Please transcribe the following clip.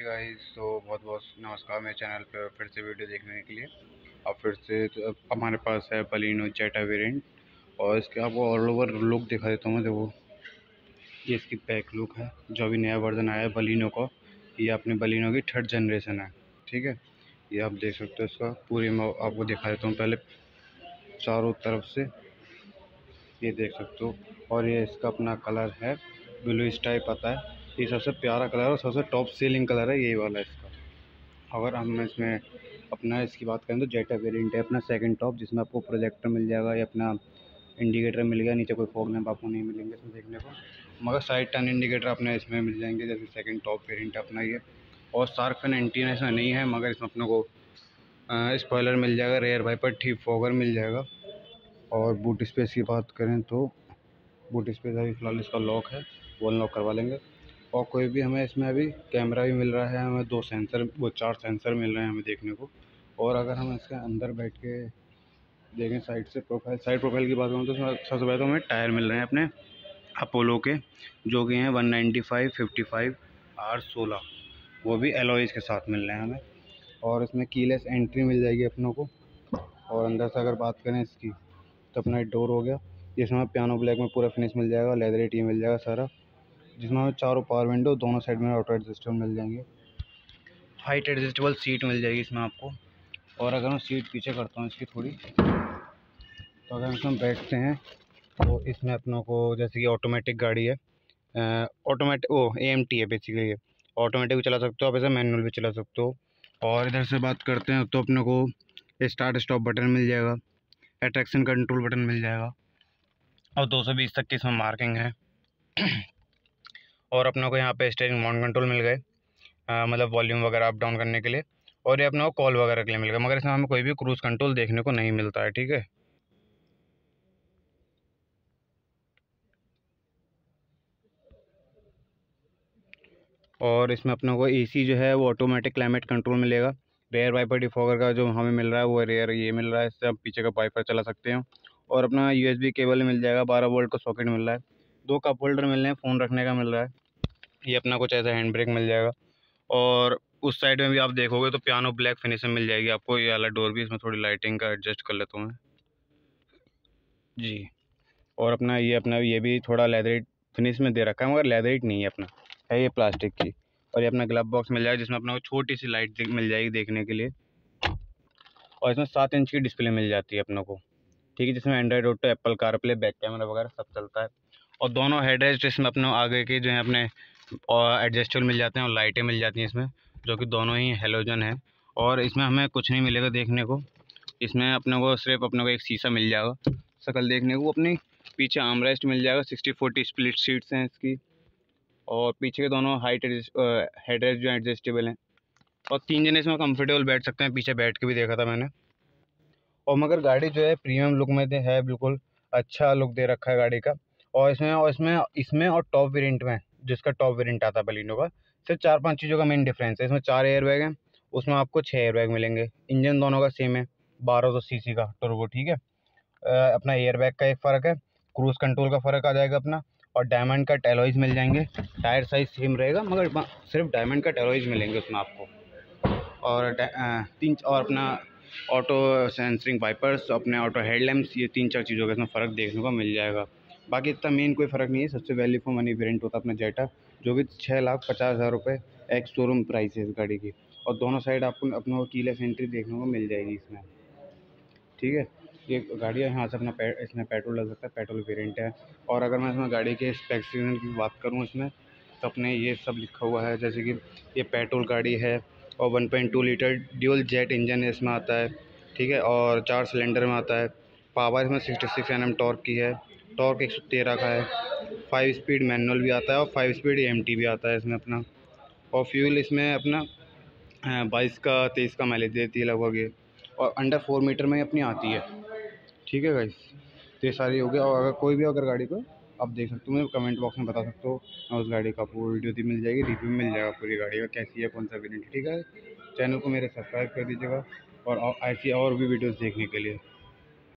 जी guys तो बहुत बहुत नमस्कार मेरे चैनल पर फिर से वीडियो देखने के लिए। अब फिर से तो हमारे पास है बलिनो जेटा वेरिएंट और इसके आपको ऑल ओवर लुक दिखा देता हूँ देखो। ये इसकी बैक लुक है, जो अभी नया वर्जन आया है बलिनो का। ये अपने बलिनो की थर्ड जनरेशन है, ठीक है? ये आप देख सकते हो इसका पूरी मैं आपको दिखा देता हूँ पहले चारों तरफ़ से। ये देख सकते हो। और ये इसका अपना कलर है ब्लू इस टाइप आता है। ये सबसे प्यारा कलर है और सबसे टॉप सेलिंग कलर है, यही वाला इसका। अगर हम इसमें अपना इसकी बात करें तो जेटा वेरिएंट है, अपना सेकंड टॉप जिसमें आपको प्रोजेक्टर मिल जाएगा या अपना इंडिकेटर मिल गया, नीचे कोई फॉग लैंप आपको नहीं मिलेंगे इसमें देखने को। मगर साइड टर्न इंडिकेटर अपने इसमें मिल जाएँगे, जैसे सेकंड टॉप वेरिएंट अपना ये। और सार्क फ़ैन एंटीना इसमें नहीं है, मगर इसमें अपने को स्पॉयलर मिल जाएगा रेयर वाइपर ठीक फॉगर मिल जाएगा। और बूट स्पेस की बात करें तो बूट स्पेस अभी फ़िलहाल इसका लॉक है, वो लॉक करवा लेंगे। और कोई भी हमें इसमें अभी कैमरा भी मिल रहा है, हमें दो सेंसर वो चार सेंसर मिल रहे हैं हमें देखने को। और अगर हम इसके अंदर बैठ के देखें साइड से प्रोफ़ाइल, साइड प्रोफ़ाइल की बात करूँ तो सबसे पहले तो हमें टायर मिल रहे हैं अपने अपोलो के, जो कि हैं one ninety five, fifty five, or सोलह। वो भी एलोइज के साथ मिल रहे हैं हमें। और इसमें कीलेस एंट्री मिल जाएगी अपनों को। और अंदर से अगर बात करें इसकी तो अपना डोर हो गया, जिसमें पियानो ब्लैक में पूरा फिनिश मिल जाएगा, लेदर टी मिल जाएगा सारा। जिसमें हमें चारों पावर विंडो दोनों साइड में ऑटो एडजस्टेबल मिल जाएँगे। हाइट एडजस्टेबल सीट मिल जाएगी इसमें आपको। और अगर मैं सीट पीछे करता हूँ इसकी थोड़ी तो अगर इसमें बैठते हैं तो इसमें अपनों को जैसे कि ऑटोमेटिक गाड़ी है ऑटोमेटिक वो ए एम टी है बेसिकली ये। ऑटोमेटिक भी चला सकते हो आप ऐसे मैनुअल भी चला सकते हो। और इधर से बात करते हैं तो अपने को स्टार्ट स्टॉप बटन मिल जाएगा अट्रैक्शन कंट्रोल बटन मिल जाएगा। और 220 तक की इसमें मार्किंग है। और अपने को यहाँ पे स्टेरिंग माउंट कंट्रोल मिल गए मतलब वॉल्यूम वगैरह अप डाउन करने के लिए और ये अपने को कॉल वगैरह के लिए मिल गया मगर इसमें हमें कोई भी क्रूज़ कंट्रोल देखने को नहीं मिलता है, ठीक है? और इसमें अपने को एसी जो है वो ऑटोमेटिक क्लाइमेट कंट्रोल मिलेगा। रेयर वाइपर डिफॉगर का जो हमें मिल रहा है वो रेयर ये मिल रहा है, इससे आप पीछे का वाइपर चला सकते हैं। और अपना यूएसबी केबल मिल जाएगा, बारह वोल्ट का सॉकेट मिल रहा है। दो कप होल्डर मिल रहे हैं, फ़ोन रखने का मिल रहा है। ये अपना कुछ ऐसा हैंड ब्रेक मिल जाएगा। और उस साइड में भी आप देखोगे तो पियानो ब्लैक फिनिश में मिल जाएगी आपको। ये वाला डोर भी इसमें थोड़ी लाइटिंग का एडजस्ट कर लेता हूँ मैं। जी। और अपना ये अपना ये भी थोड़ा लेदरेट फिनिश में दे रखा है, मगर लेदरेट नहीं है अपना। है ये प्लास्टिक की। और ये अपना ग्लब बॉक्स मिल जाएगा, जिसमें अपना छोटी सी लाइट मिल जाएगी देखने के लिए। और इसमें सात इंच की डिस्प्ले मिल जाती है अपनों को। ठीक है, जिसमें Android Auto Apple CarPlay back camera वगैरह सब चलता है। और दोनों हेड रेस्ट इसमें अपने आगे के जो है, अपने एडजस्टेबल मिल जाते हैं और लाइटें मिल जाती हैं इसमें, जो कि दोनों ही हेलोजन है। और इसमें हमें कुछ नहीं मिलेगा देखने को। इसमें अपने को सिर्फ़ अपने को एक शीशा मिल जाएगा, शकल देखने को। अपनी पीछे आमरेस्ट मिल जाएगा सिक्सटी फोर्टी स्प्लिट सीट्स हैं इसकी। और पीछे के दोनों हाइट हेड रेस्ट जो एडजस्टेबल हैं। और तीन जने इसमें कंफर्टेबल बैठ सकते हैं, पीछे बैठ के भी देखा था मैंने। और मगर गाड़ी जो है प्रीमियम लुक में है बिल्कुल अच्छा लुक दे रखा है गाड़ी का। और इसमें और इसमें इसमें और टॉप वेरिएंट में जिसका टॉप वेरिएंट आता है बलिनो का सिर्फ़ चार पाँच चीज़ों का मेन डिफरेंस है। इसमें चार एयर बैग हैं उसमें आपको छः एयर बैग मिलेंगे। इंजन दोनों का सेम है बारह सौ सी का टर्बो ठीक है? आ, अपना एयर बैग का एक फ़र्क है क्रूज़ कंट्रोल का फ़र्क आ जाएगा अपना और डायमंड का टेलोइज मिल जाएँगे। टायर साइज़ सेम रहेगा मगर सिर्फ़ डायमंड का टेलोइज मिलेंगे उसमें आपको। और तीन और अपना ऑटो सेंसरिंग वाइपर्स अपने ऑटो हेडलैम्प्स ये तीन चार चीज़ों का इसमें फ़र्क देखने को मिल जाएगा। बाकी इतना मेन कोई फ़र्क नहीं है। सबसे वैल्यू फॉर मनी वेरिएंट होता है अपना जेटा जो कि छः लाख पचास हज़ार रुपये एक शोरूम प्राइस है इस गाड़ी की। और दोनों साइड आपको अपने कीलेस एंट्री देखने को मिल जाएगी इसमें। ठीक है? ये गाड़ी है यहाँ से अपना पे, इसमें पेट्रोल लग सकता है पेट्रोल वेरिएंट है। और अगर मैं इसमें गाड़ी के स्पेक्सिफिकेशन की बात करूँ इसमें तो अपने ये सब लिखा हुआ है जैसे कि ये पेट्रोल गाड़ी है और 1.2 लीटर ड्यूल जेट इंजन इसमें आता है। ठीक है? और चार सिलेंडर में आता है। पावर इसमें 66 सिक्स एन टॉर्क की है। टॉर्क एक सौ तेरह का है। फाइव स्पीड मैनुअल भी आता है और फाइव स्पीड एमटी भी आता है इसमें अपना। और फ्यूल इसमें अपना बाईस का, तेईस का माइलेज देती है लगभग ये। और अंडर फोर मीटर में अपनी आती है। ठीक है गाइस तो ये सारी हो गया। और अगर कोई भी अगर गाड़ी को आप देख सकते हो, मुझे कमेंट बॉक्स में बता सकते हो। मैं उस गाड़ी का आपको वीडियो भी मिल जाएगी रिव्यू मिल जाएगा पूरी गाड़ी का कैसी है, कौन सा वेरियंट ठीक है? चैनल को मेरे सब्सक्राइब कर दीजिएगा। और ऐसी और भी वीडियोस देखने के लिए।